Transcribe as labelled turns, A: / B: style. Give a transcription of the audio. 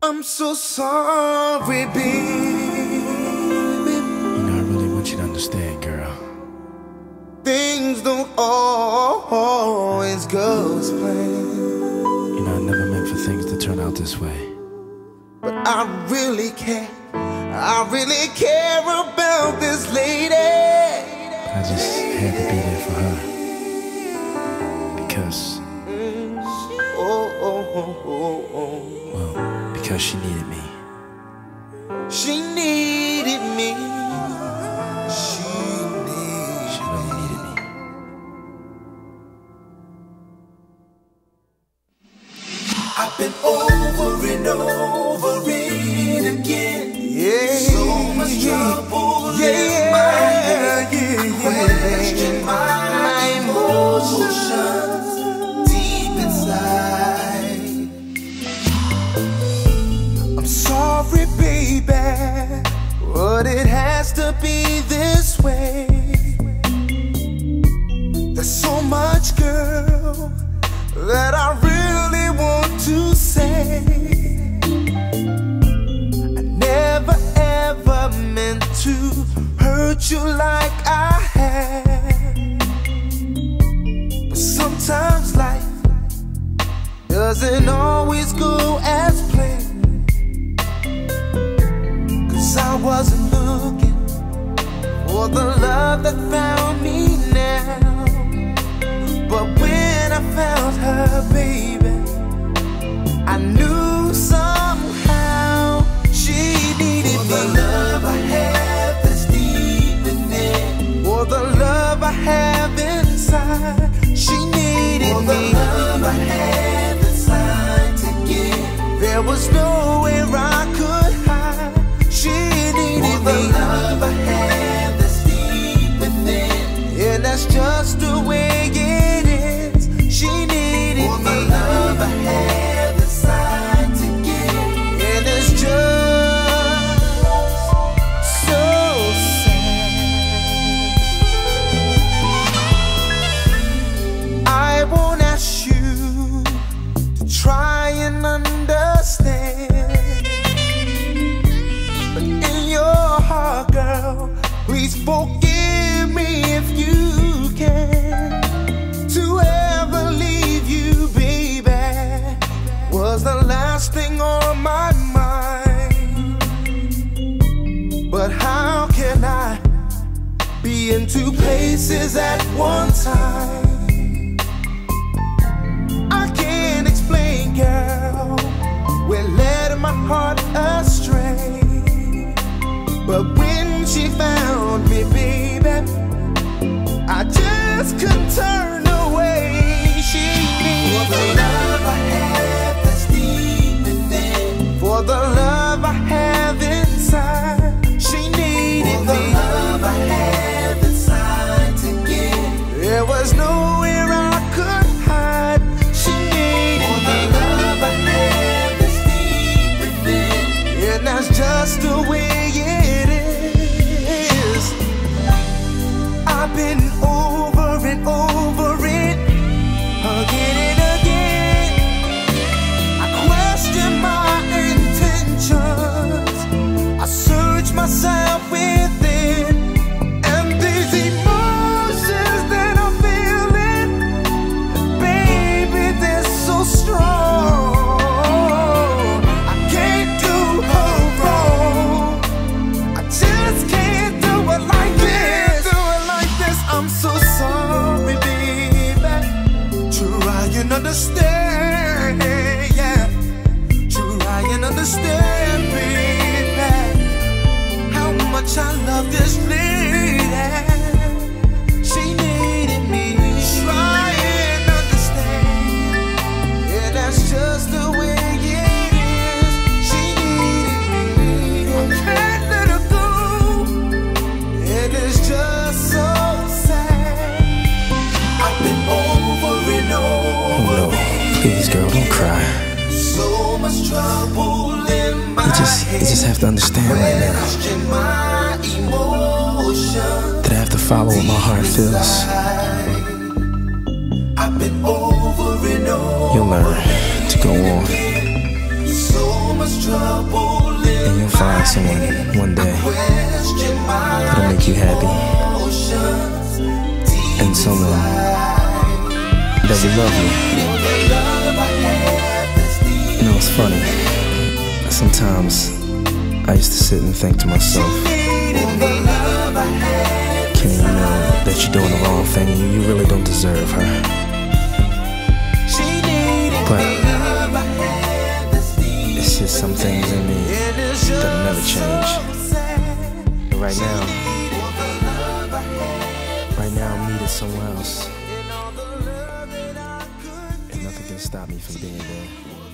A: I'm so sorry, baby.
B: You know, I really want you to understand, girl.
A: Things don't always go as planned.
B: You know, I never meant for things to turn out this way.
A: But I really care. I really care about this lady.
B: I just had to be there for her. Because,
A: Oh, oh, oh, oh, oh. oh.
B: well, because she needed me.
A: She needed me. She needed
B: She really needed me.
A: I've been over and over be this way. There's so much, girl, that I really want to say. I never ever meant to hurt you like I had. But sometimes life doesn't always go as that found me now. But when I found her, baby, I knew somehow she needed me. For the love I have that's deep within. For the love I have inside, she needed For the love I have inside to give. There was nowhere I could hide. She needed For me. But how can I be in two places at one time? I can't explain, girl. We're letting my heart astray. But when she found me, baby, I just couldn't turn understand. Try and understand, baby. How much I love this lady.
B: Please, girl, don't cry.
A: So much trouble in my
B: You just, you just have to understand right now that I have to follow what my heart feels.
A: I've been over and over.
B: You'll learn to go on.
A: Much trouble. find someone one day that'll make you happy. And someone that will love you. You know, it's funny. Sometimes I used to sit and think to myself, Kenny, you know that you're doing the wrong thing and you really don't deserve her. But it's just some things in me that'll never change. And right now, right now I'm needed somewhere else. Stop me from being there.